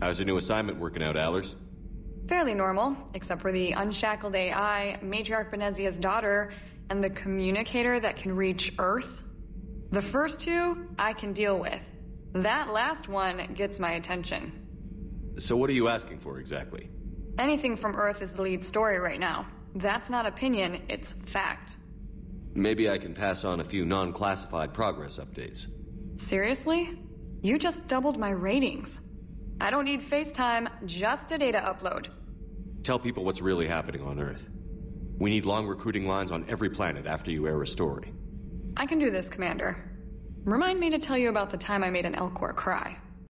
How's your new assignment working out, Allers? Fairly normal, except for the unshackled AI, Matriarch Benezia's daughter, and the communicator that can reach Earth. The first two, I can deal with. That last one gets my attention. So what are you asking for exactly? Anything from Earth is the lead story right now. That's not opinion, it's fact. Maybe I can pass on a few non-classified progress updates. Seriously? You just doubled my ratings. I don't need FaceTime, just a data upload. Tell people what's really happening on Earth. We need long recruiting lines on every planet after you air a story. I can do this, Commander. Remind me to tell you about the time I made an Elcor cry.